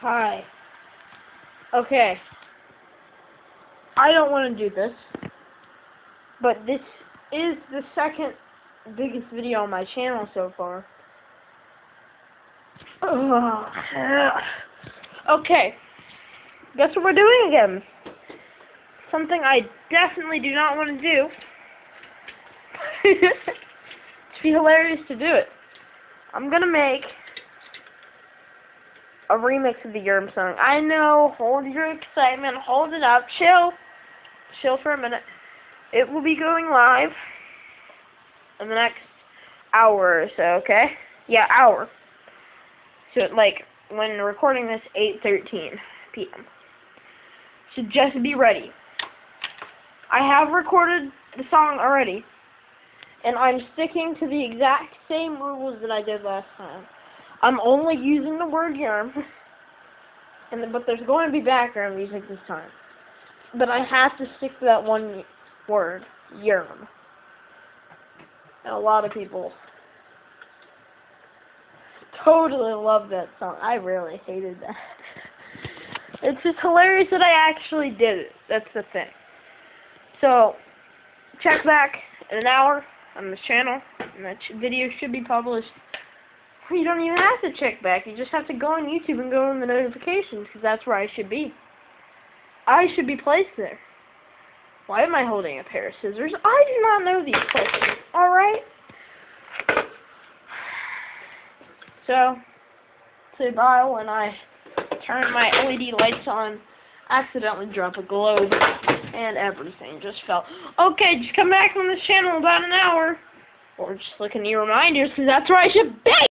Hi. Okay. I don't want to do this, but this is the second biggest video on my channel so far. Okay. Guess what we're doing again? Something I definitely do not want to do. It'd be hilarious to do it. I'm gonna make a remix of the Yerm song. I know, hold your excitement, hold it up, chill. Chill for a minute. It will be going live in the next hour or so, okay? Yeah, hour. So, like, when recording this, 8.13 p.m. So just be ready. I have recorded the song already, and I'm sticking to the exact same rules that I did last time. I'm only using the word yerm, and the, but there's going to be background music this time. But I have to stick to that one word, yerm. And a lot of people totally love that song. I really hated that. It's just hilarious that I actually did it. That's the thing. So, check back in an hour on this channel, and that video should be published you don't even have to check back. You just have to go on YouTube and go in the notifications, because that's where I should be. I should be placed there. Why am I holding a pair of scissors? I do not know these places. Alright? So, say bye when I turn my LED lights on, accidentally drop a globe, and everything just fell. Okay, just come back on this channel in about an hour. Or just look in your reminders, because that's where I should be!